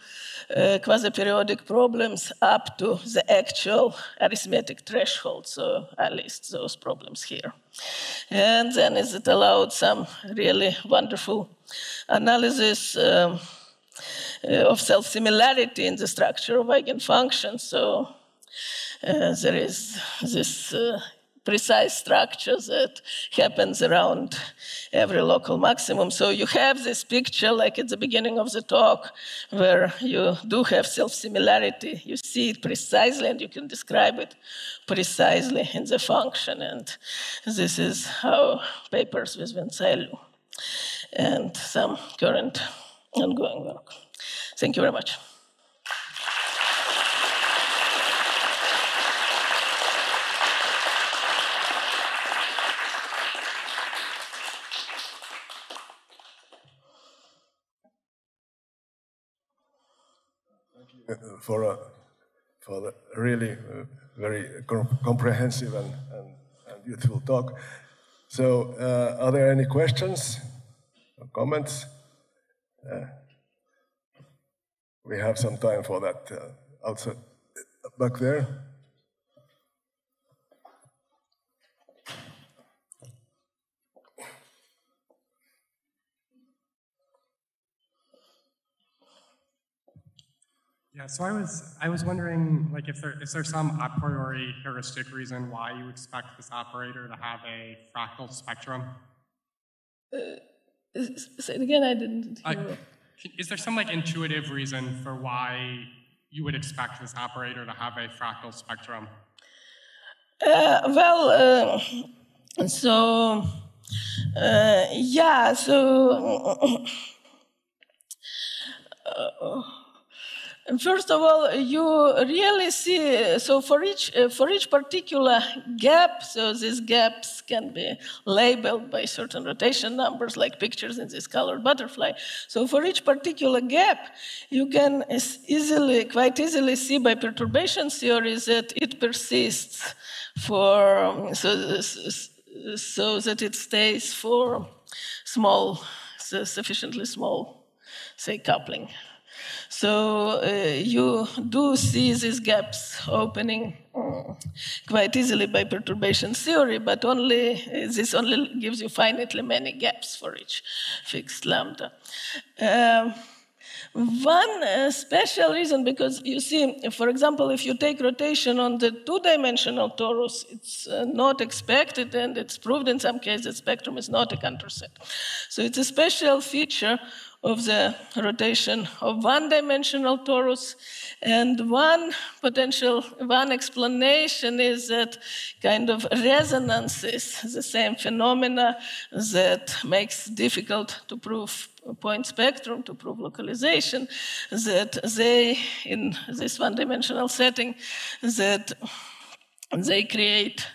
uh, quasi-periodic problems up to the actual arithmetic threshold. So I list those problems here. And then is it allowed some really wonderful analysis um, uh, of self-similarity in the structure of eigenfunctions. So uh, there is this uh, precise structure that happens around every local maximum. So you have this picture, like at the beginning of the talk, where you do have self-similarity. You see it precisely, and you can describe it precisely in the function. And this is how papers with Wencai Liu and some current ongoing work. Thank you very much. for a for the really uh, very comprehensive and, and, and, beautiful talk. So, uh, are there any questions or comments? Uh, we have some time for that uh, outside back there. Yeah, so I was I was wondering, like, if there is there some a priori heuristic reason why you expect this operator to have a fractal spectrum? Uh, say it again. I didn't. Uh, is there some like intuitive reason for why you would expect this operator to have a fractal spectrum? Uh, well, uh, so uh, yeah, so. First of all, you really see, so for each, uh, for each particular gap, so these gaps can be labeled by certain rotation numbers, like pictures in this colored butterfly. So for each particular gap, you can easily, quite easily see by perturbation theory that it persists for, so, so that it stays for small, sufficiently small, say, coupling. So uh, you do see these gaps opening uh, quite easily by perturbation theory, but only this only gives you finitely many gaps for each fixed lambda. Um, one uh, special reason, because you see, for example, if you take rotation on the two dimensional torus, it's uh, not expected, and it's proved in some cases that spectrum is not a Cantor set. So it's a special feature of the rotation of one dimensional torus. And one potential, one explanation is that kind of resonances, the same phenomena that makes difficult to prove point spectrum, to prove localization, that they, in this one dimensional setting, that they create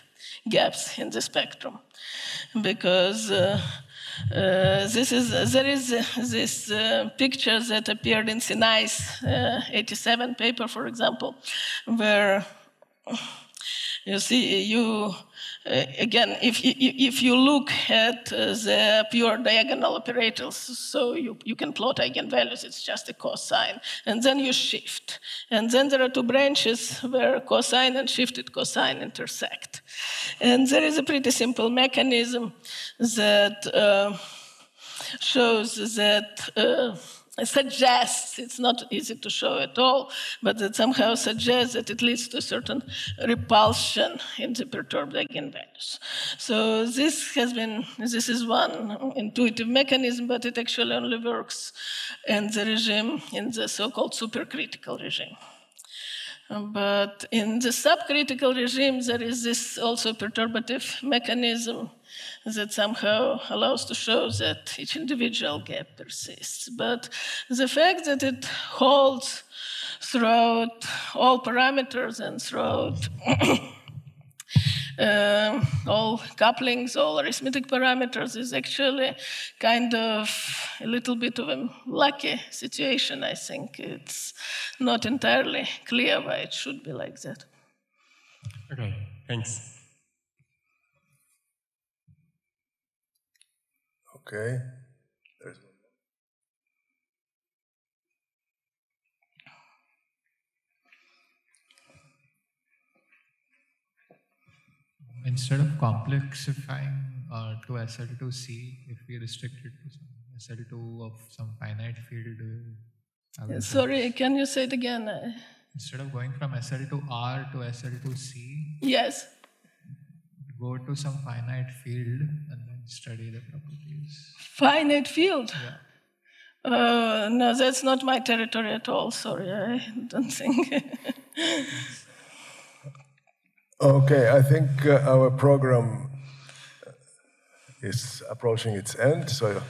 gaps in the spectrum. Because uh, this is, there is uh, this uh, picture that appeared in Sinai's uh, 87 paper, for example, where you see, you uh, again, if you, if you look at uh, the pure diagonal operators, so you, you can plot eigenvalues, it's just a cosine, and then you shift. And then there are two branches where cosine and shifted cosine intersect. And there is a pretty simple mechanism that uh, shows that uh, suggests, it's not easy to show at all, but it somehow suggests that it leads to a certain repulsion in the perturbed eigenvalues. So this has been, this is one intuitive mechanism, but it actually only works in the regime, in the so-called supercritical regime. But in the subcritical regime, there is this also perturbative mechanism that somehow allows to show that each individual gap persists. But the fact that it holds throughout all parameters and throughout uh, all couplings, all arithmetic parameters is actually kind of a little bit of a lucky situation, I think. It's not entirely clear why it should be like that. Okay, thanks. Okay. Instead of complexifying uh, to SL2C, if we restrict it to some SL2 of some finite field. Uh, Sorry, can you say it again? Instead of going from SL2R to SL2C. Yes go to some finite field and then study the properties. Finite field? Yeah. Uh, no, that's not my territory at all. Sorry, I don't think. okay, I think uh, our program is approaching its end. So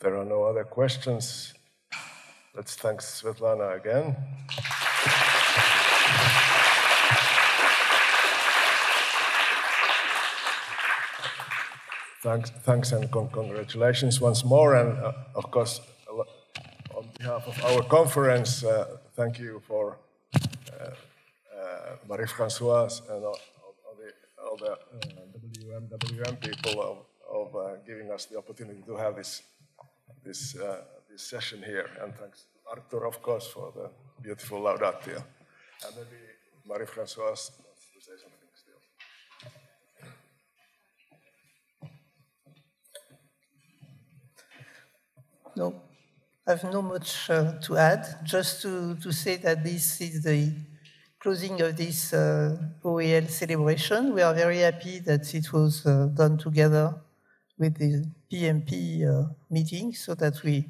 there are no other questions, let's thank Svetlana again. Thanks, thanks and con congratulations once more. And uh, of course, on behalf of our conference, uh, thank you for uh, uh Marie-Françoise and all, the, all WM, uh, WM people of, of uh, giving us the opportunity to have this, this, this session here. And thanks to Artur, of course, for the beautiful Laudatio. And maybe to say something still. No, I have no much uh, to add, just to, to say that this is the closing of this uh, OEL celebration. We are very happy that it was uh, done together with the PMP uh, meeting so that we,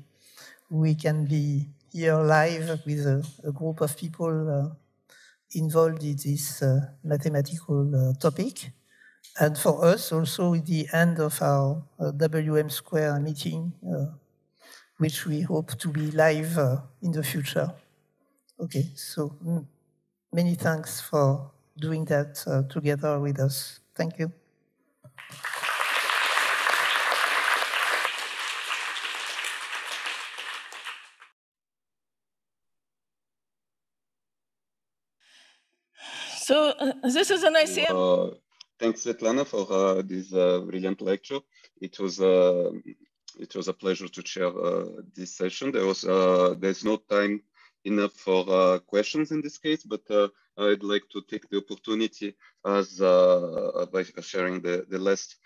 we can be here live with a, a group of people uh, involved in this uh, mathematical topic. And for us, also, the end of our WM Square meeting which we hope to be live uh, in the future. Okay, so many thanks for doing that uh, together with us. Thank you. So uh, this is an ICM. Uh, thanks, Svetlana, for uh, this uh, brilliant lecture. It was uh, it was a pleasure to chair uh, this session. There was uh, there's no time enough for uh, questions in this case, but I'd like to take the opportunity as by sharing the, the last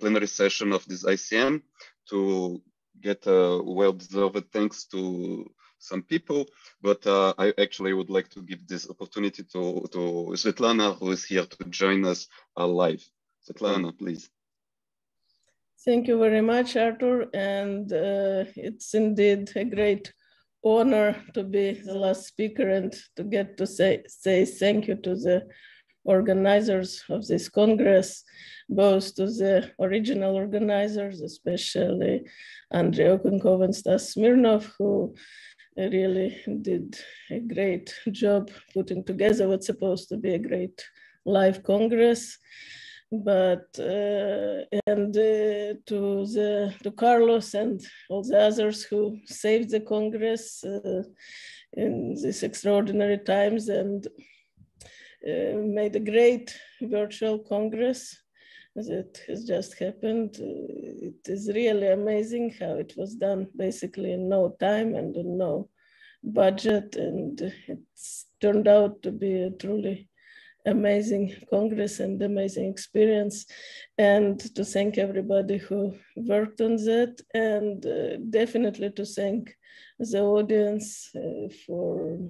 plenary session of this ICM to get a well-deserved thanks to some people, but uh, I actually would like to give this opportunity to, to Svetlana, who is here to join us uh, live. Svetlana, please. Thank you very much, Artur, And uh, it's indeed a great honor to be the last speaker and to get to say, say thank you to the organizers of this Congress, both to the original organizers, especially Andrei Okounkov and Stas Smirnov, who really did a great job putting together what's supposed to be a great live Congress but uh, and uh, to the to Carlos and all the others who saved the Congress uh, in these extraordinary times and uh, made a great virtual Congress that has just happened. Uh, it is really amazing how it was done basically in no time and in no budget, and it's turned out to be a truly amazing Congress and amazing experience, and to thank everybody who worked on that, and uh, definitely to thank the audience uh, for. Uh,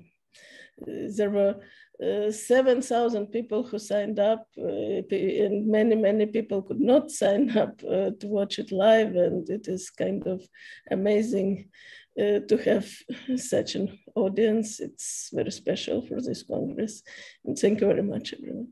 there were uh, 7,000 people who signed up, uh, and many, many people could not sign up uh, to watch it live. And it is kind of amazing uh, to have such an audience. It's very special for this Congress. And thank you very much, everyone.